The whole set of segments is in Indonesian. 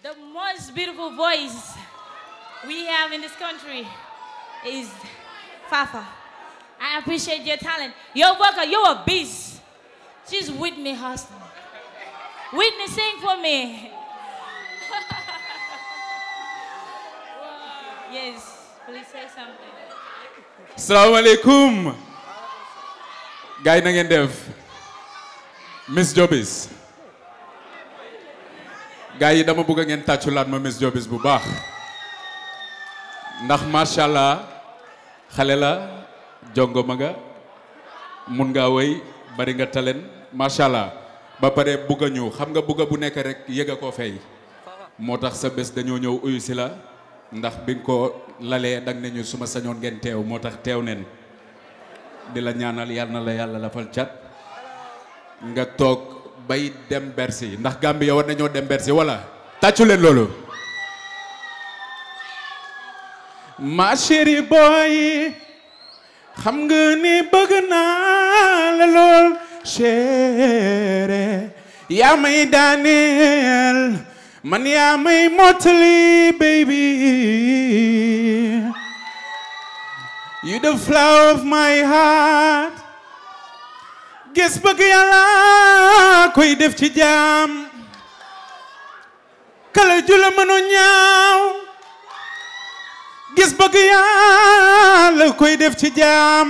The most beautiful voice we have in this country is Fafa. I appreciate your talent. Yo, Walker, you're a beast. She's Whitney Houston. Whitney, sing for me. yes, please say something. salaamaaleykum gars yi na ngeen Miss Jobis gars yi dama bëgg ngeen tàcculaat ma Miss Jobis bu baax. Ndax macha allah xale la jongo ma nga mun ngaa woy bari nga talent macha allah. Ba pare bugg ñu xam nga bugg bu nekk rek yëg a koo fay. Moo tax sa bés dañoo ñëw uyu si la ndax bi nga ko lalee dang ne ñu suma sañoon ngeen teew moo tax teew neen di la ñaanal yal na la yàlla lafal cat. Nga toog bay dem Bercy ndax Gambia war nañoo dem Bercy wala? Tàccu leen loolu. Ma boy xam nga ni bëgg naa la lool chérie. Yaa may daaneel man yaa may mottali baby. You the flower of my heart. Gis bëgg yàlla koy def ci jaam. Kala jula mënu ñaaw. Gis bëgg yàlla koy def ci jaam.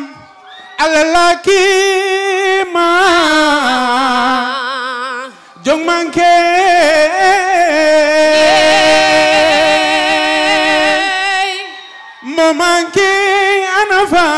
Kii ma. Jong manke. Mo manke anafa